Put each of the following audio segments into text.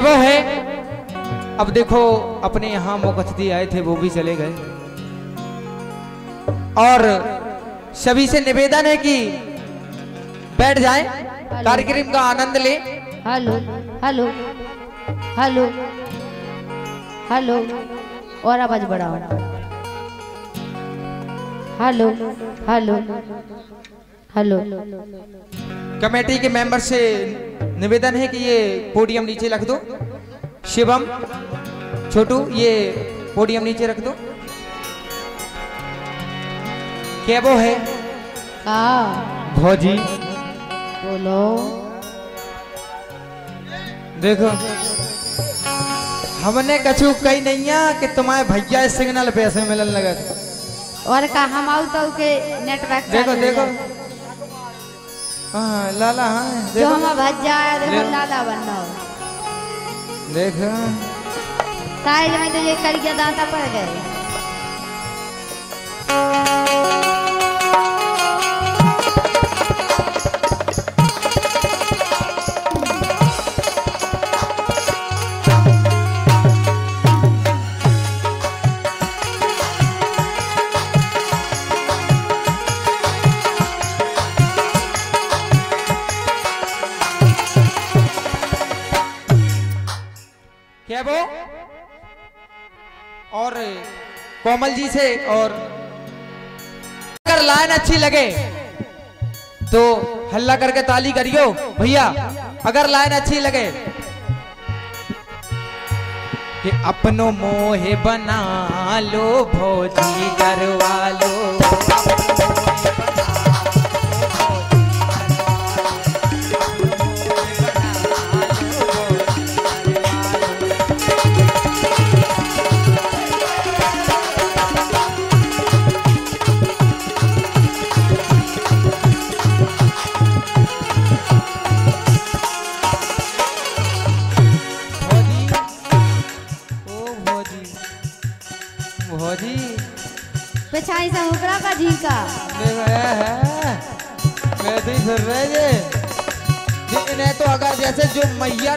वो है। अब देखो अपने यहाँ मोकथती आए थे वो भी चले गए। और सभी से निवेदन है कि बैठ जाएँ कार्यक्रम का आनंद ले। हेलो हेलो हेलो हेलो और आवाज़ बढ़ाओ। Hello hello hello. कमेटी के मेंबर से निवेदन है कि ये पोडियम नीचे रख दो। शिवम छोटू ये पोडियम नीचे रख दो। क्या वो है? भौजी। बोलो। देखो। हमने कछु कही नहीं है कि तुम्हारे भैया सिग्नल पे ऐसे मिलन लगा और का हम आउ तो के नेटवर्क देखो। देखो है। हाँ लाला हाँ जो हम भज्जा जाए देखो लाला बनना ताई साइज़ में तो ये करके दांता पड़ गए। कोमल जी से और अगर लाइन अच्छी लगे तो हल्ला करके ताली करियो। भैया, अगर लाइन अच्छी लगे, कि अपनो मोहे बना लो, भोजी करवा लो।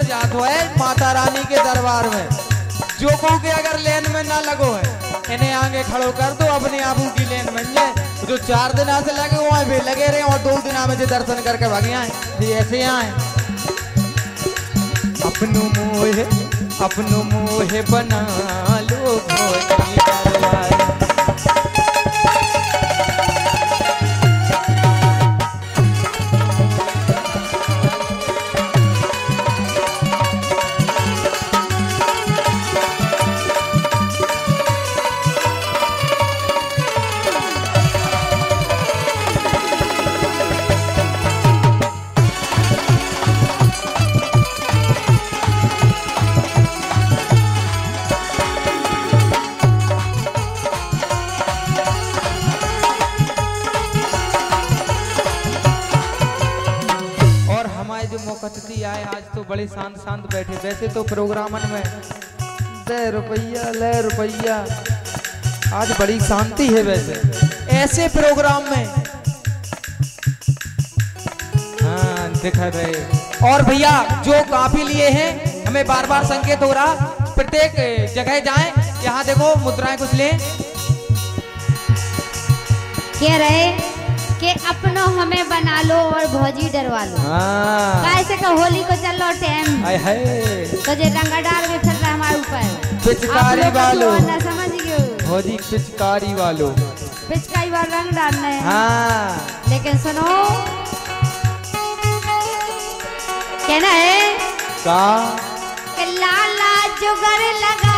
जात हो है माता रानी के दरबार में। जो को के अगर लेन में ना लगो है, इन्हें आगे खड़ो कर दो, अपने आबू की लेन बन जाए जो चार दिन से लगे, वहाँ भी लगे रहे, और दो दिन में जो दर्शन करके भागे आए ये ऐसे आए। अपनो मोहे अपनो मोहे बना लो भोजी बड़े शांत शांत बैठे वैसे तो प्रोग्रामन में ले रुपया ले रुपया। आज बड़ी शांति है वैसे। ऐसे प्रोग्राम में। हाँ दिखा रहे। और भैया जो काफ़ी लिए हैं हमें बार बार संकेत हो रहा प्रत्येक जगह जाएँ यहाँ देखो मुद्राएँ कुछ लें। कह रहे कि अपनो हमें बना लो और भौजी डरवा लो। हाँ। कैसे का होली को तो जे रंगा डाल में फिर रहा हमारे ऊपर। पिचकारी वालो। वालों। ना समझ गयो। भौजी पिचकारी वालों। पिचकारी बार रंग डालना है। हाँ। लेकिन सुनो। कहना है का? लाला जुगर लगा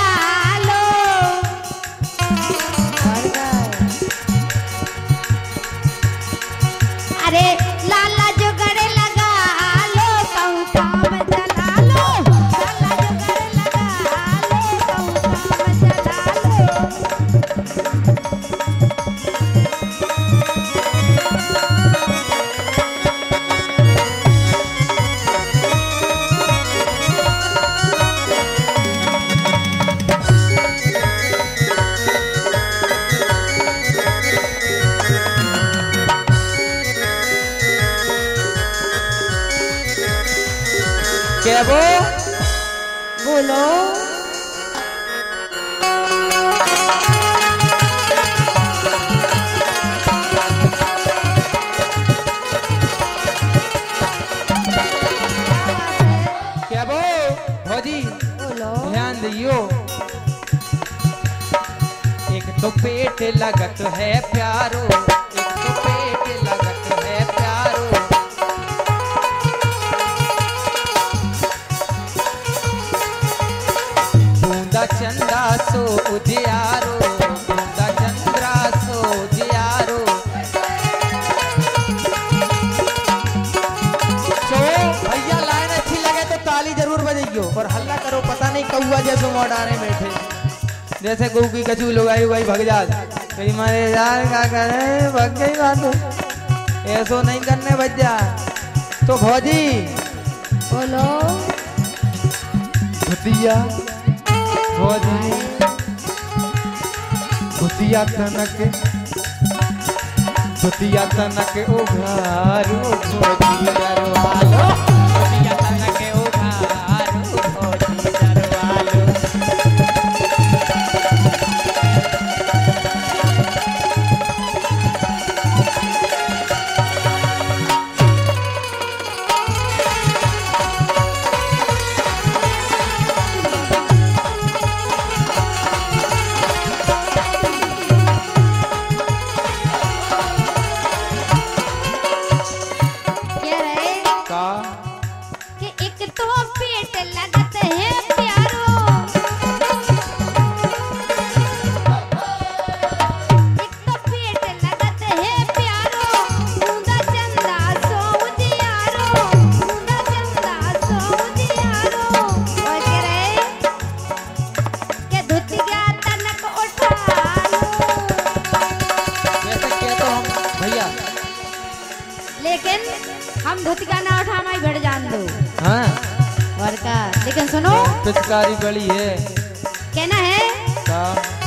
दियो एक तो पेट लगत है प्यारो तो पेट लगत है प्यारो। बूंदा चंदा सो उजियारो जैसे मोडारे बैठे। जैसे गऊ की कचू लुगाई उगाई भग जा कहीं मारे यार क्या करे भग गई बात ऐसो नहीं करने बच जा तो भौजी बोलो। भुतिया भौजी भुतिया तनक भुतिया तनक उघारू भौजी धुतिया ना उठा मैं घर जान दो। हाँ। और का लेकिन सुनो। पिचकारी बड़ी है। कहना है कि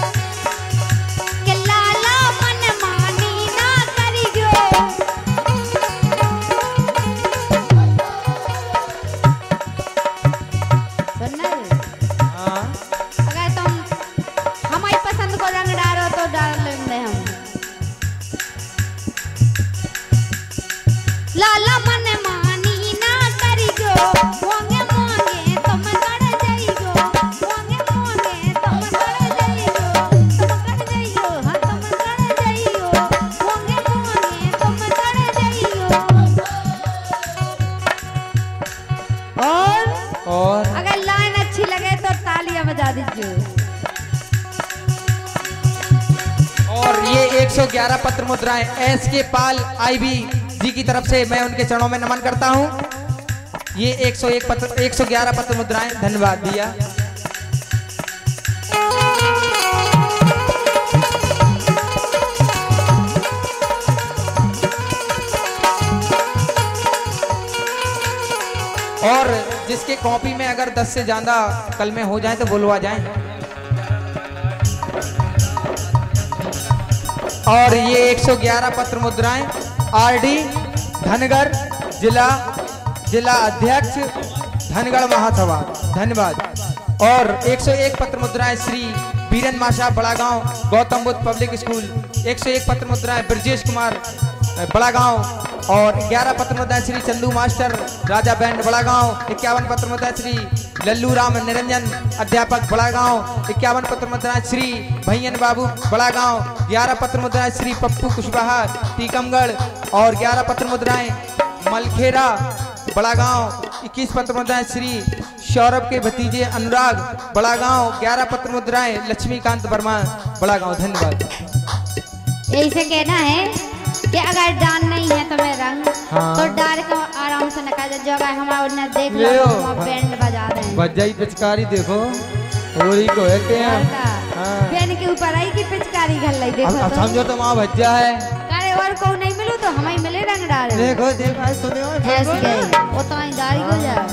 मुद्राएँ एस के पाल आईबी जी की तरफ़ से मैं उनके चरणों में नमन करता हूँ। ये 101 पत्र 111 पत्र मुद्राएँ, धन्यवाद दिया। और जिसके कॉपी में अगर 10 से ज़्यादा कल में हो जाए तो बुलवा जाए। और ये 111 पत्र मुद्राएँ आरडी धनगढ़ जिला जिला अध्यक्ष धनगढ़ महासभा धन्यवाद। और 101 पत्र मुद्राएँ श्री बीरन माशा बड़ा गाँव गौतम बुद्ध पब्लिक स्कूल। 101 पत्र मुद्राएँ ब्रजेश कुमार अ, बड़ा गाँव और 11 पत्र मुद्राएँ श्री चंदू मास्टर राजा बैंड बड़ा गाँव इक्यावन पत्र मुद्राएँ श्री लल्लू राम निरंजन अध्यापक बड़ा गाँव इक्यावन पत्र मुद्राएँ श्री भैयन बाबू बड़ा गाँव ग्यारह पत्र मुद्राएँ श्री पप्पू कुशवाहा टीकमगढ़ और ग्यारह पत्र मुद्राएँ मलखेरा बड़ा गाँव इक्कीस पत्र मुद्राएँ श्री सौरभ के भतीजे अनुराग बड़ा गाँव ग्यारह पत्र मुद्राएँ लक्ष्मीकांत वर्मा बड़ा गाँव धन्यवाद यही से कहना है कि अगर डाल नहीं है तुम्हें रंग हाँ। तो डाल के आराम से निकाल दो जगह हमारा उन्हें देख लो हम बैंड बजा दें। बजाई पिचकारी देखो होली को है के का? हाँ। बैंड के ऊपर आई की पिचकारी घर लाई देखो अब तो। समझो तो वहाँ भज्जा है। अरे और को नहीं मिलो तो हमें मिले रंग। डाल देखो देखो सुनो ऐसे गए वो तो आई दाढ़ी हो जाए।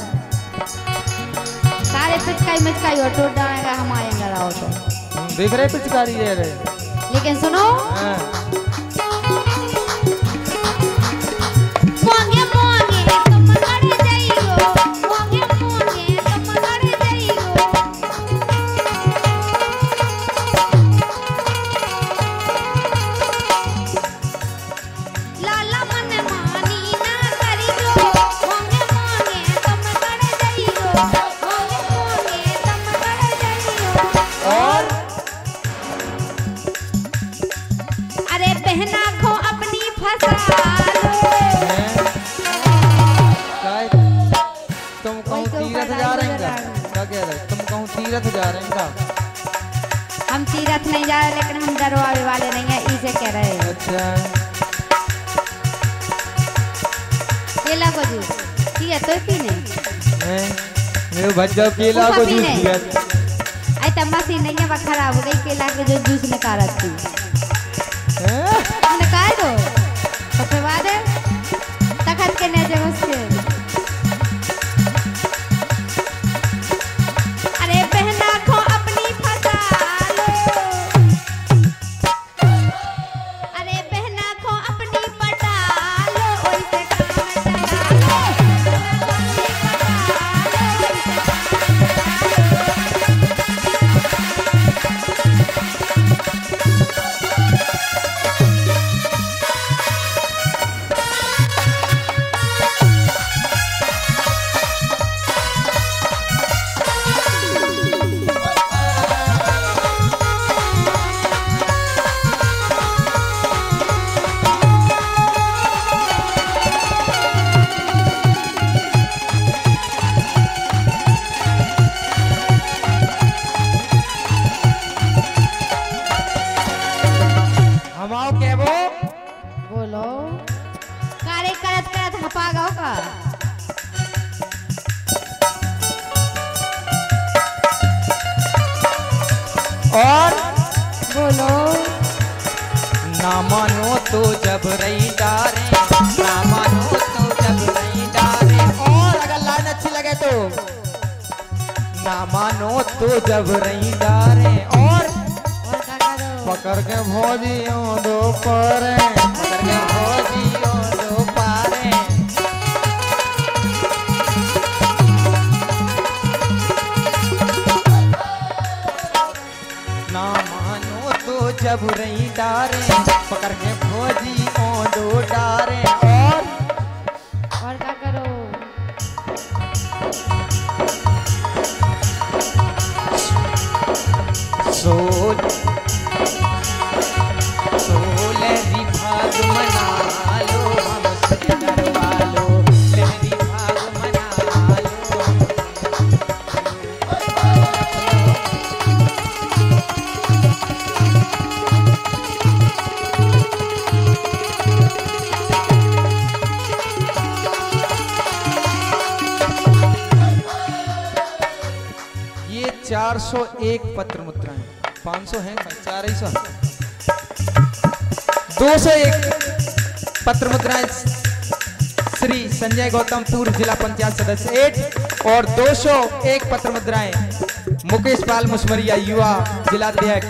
सारे पिचकाई मिचकाई और टूट डालेगा हम आएँगे रहो तो। देख रहे पिचकारी ये रे। लेकिन सुनो हाँ। के तुम कहो तीरथ जा रहे हैं हम तीरथ नहीं जा रहे लेकिन हम दरवाजे वाले नहीं है इसे कह रहे हैं। अच्छा। केला को जूस ठीक है तो पीने मैं मैं भज जाओ केला को जूस दिया। ऐ तम्मा सी नहीं है खराब हो गई केला के जो जूस निकाल निकालत है हम आओ के वो? बोलो। कार्य करत करत हपा गाओ का और? बोलो। ना मानो तो जब रही डारे ना मानो तो जब रही डारे। और अगर लाइन अच्छी लगे तो? ना मानो तो जब रही डारे। और करो पकड़ के भोजियों दो पारे पकड़ भोजियों दो पारे ना मानो तो जब रही डारे पकड़ के 401 पत्र मुद्राएँ 500 हैं चार ही सौ दो सौ एक पत्र मुद्राएँ श्री संजय गौतम पूर्व जिला पंचायत सदस्य एट और 201 पत्र मुद्राएँ मुकेश पाल मुस्मरिया युवा जिलाध्यक्ष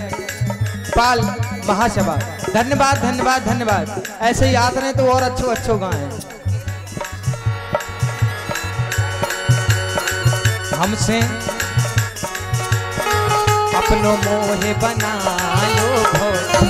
पाल महासभा। धन्यवाद धन्यवाद धन्यवाद। ऐसे ही आते रहे तो और अच्छो अच्छो गाएँ। हमसे अपनो मोह बना लो भो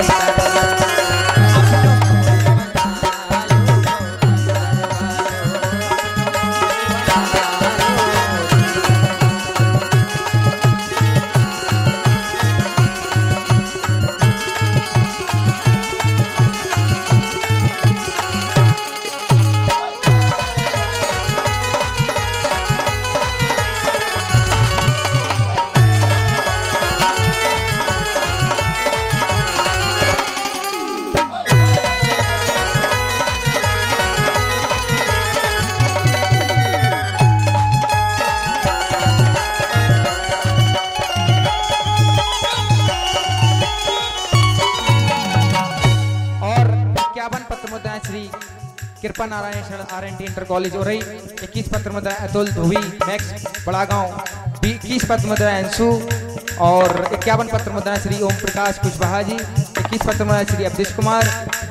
Kripa Narayan Sharan R N T inter college और इक्कीस पत्र मुद्रा अतुल धोबी मैक्स बड़ा गाँव इक्कीस पत्र मुद्रा अंशु और इक्यावन पत्र मुद्रा श्री ओम प्रकाश कुशवाहा जी। इक्कीस पत्र मुद्रा श्री अवधेश कुमार,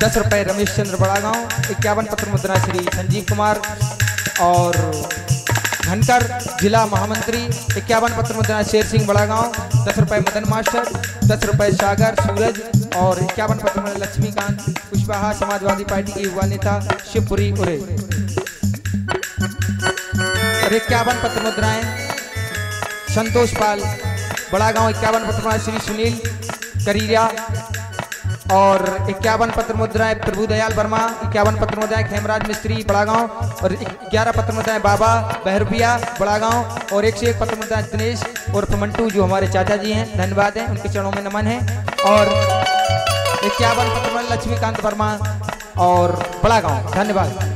दस रुपये रमेश चंद्र बड़ा गाँव इक्यावन पत्र मुद्रा श्री संजीव कुमार और घनकर जिला महामंत्री, इक्यावन पत्र मुद्रा शेर सिंह बड़ा गाँव दस रुपए मदन मास्टर, दस रुपए सागर, सूरज और इक्यावन पत्र मुद्रा लक्ष्मीकांत, कुशवाहा समाजवादी पार्टी के युवा नेता, शिवपुरी उरे। और इक्यावन पत्र मुद्राएँ, संतोष पाल बड़ा गाँव इक्यावन पत्र मुद्राएँ श्री सुनील करीरिया और इक्यावन पत्र मुद्राएँ प्रभु दयाल वर्मा, इक्यावन पत्र मुद्राएँ खेमराज मिस्त्री बड़ागांव, और ग्यारह पत्र मुद्राएँ बाबा बहरूपिया बड़ागांव, और एक से एक पत्र मुद्राएँ दिनेश और मंटू, जो हमारे चाचा जी हैं। धन्यवाद हैं, उनके चरणों में नमन है। और इक्यावन पत्र लक्ष्मीकांत वर्मा और बड़ागांव। धन्यवाद।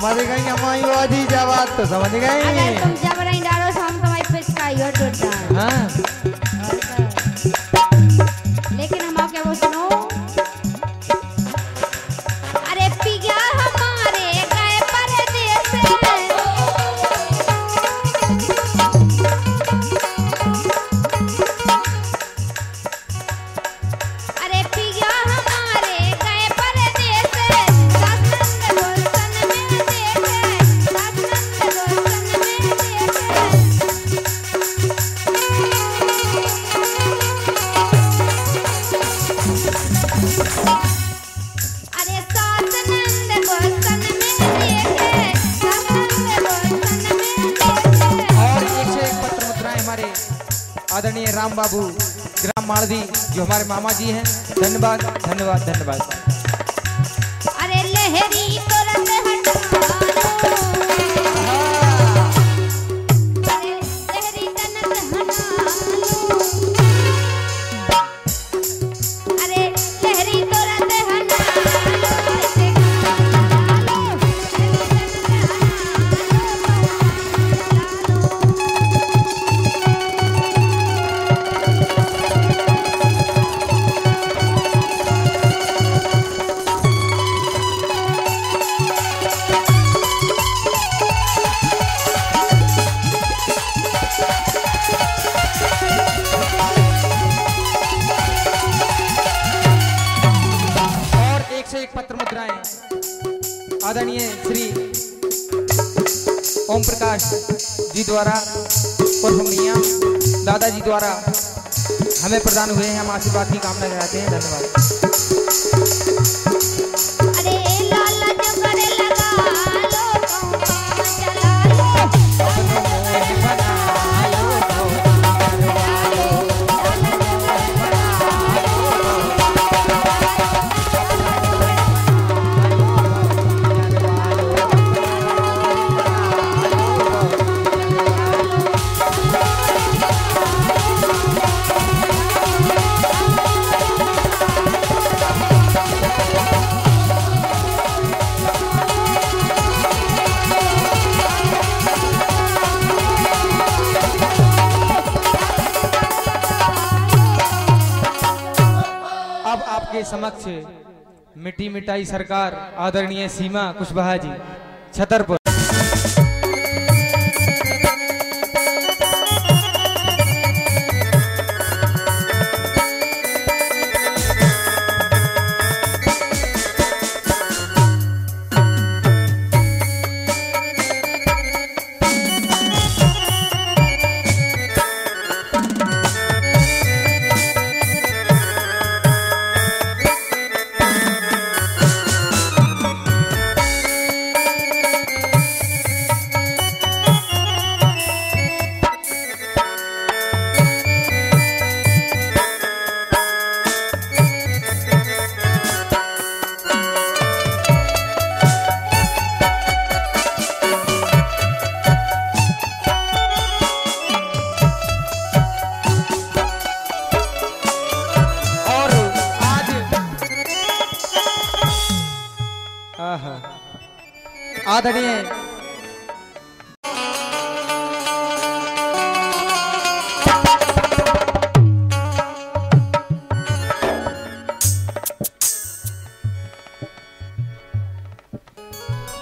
समझ गई हमारी बाजी जवाब तो समझ गई। अगर तुम जब नहीं डालो तो हम तुम्हारी पिचकारी और टूट जाए हाँ। राम बाबू राम मालवी जो हमारे मामा जी हैं धन्यवाद धन्यवाद धन्यवाद। द्वारा हमें प्रदान हुए हैं। हम आशीर्वाद की कामना कराते हैं। धन्यवाद। के समक्ष मिट्टी मिटाई सरकार आदरणीय सीमा कुशवाहा जी छतरपुर।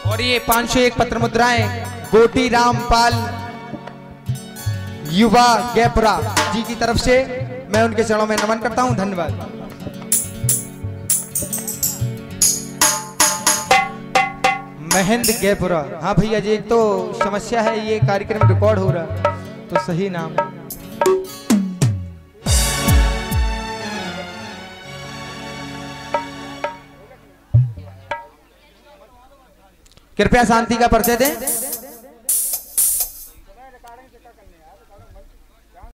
और ये 501 पत्र मुद्राएँ, गोटी रामपाल, युवा गैपुरा जी की तरफ़ से मैं उनके चरणों में नमन करता हूँ, धन्यवाद। महेंद्र गैपुरा। हाँ भैया जी, एक तो समस्या है, ये कार्यक्रम रिकॉर्ड हो रहा तो सही नाम। है कृपया शांति का परिचय दें।